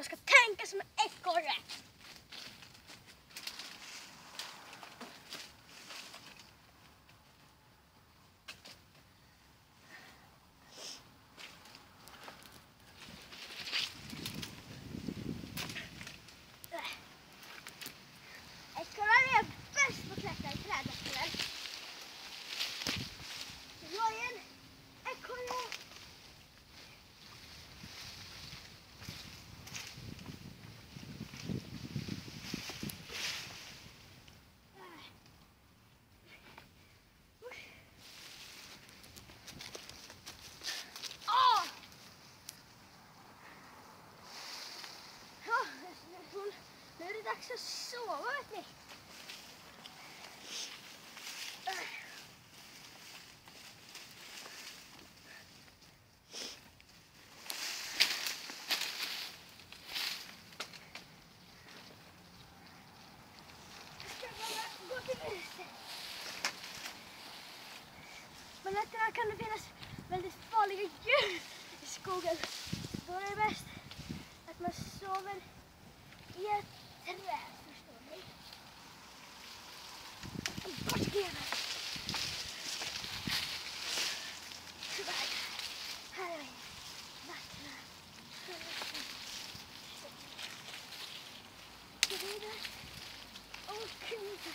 Jag ska tänka som en ekorre. Ekorrar är bäst på att klättra i träd, Eskil. Jag är en ekorre. Åh! Ja, nu är det dags att sova, vet ni. Ska bara gå till. På nätterna kan det finnas väldigt farliga djur i skogen. Då är det bäst att man sover i ett 大きい